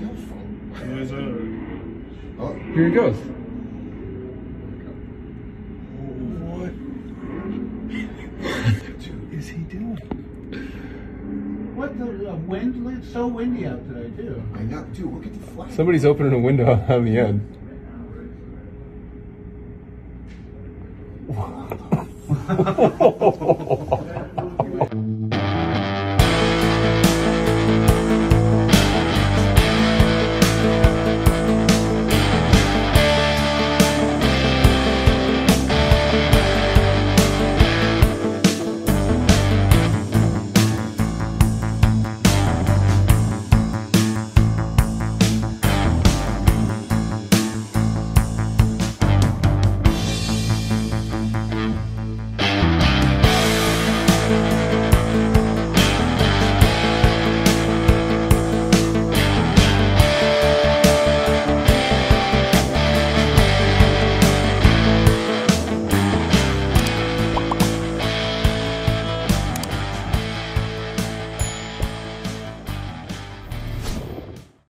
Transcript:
Where's? Oh, Here he goes. What? What is he doing? What the uh, wind? It's so windy out today too. I know, dude. Look at the flag. Somebody's opening a window on the end.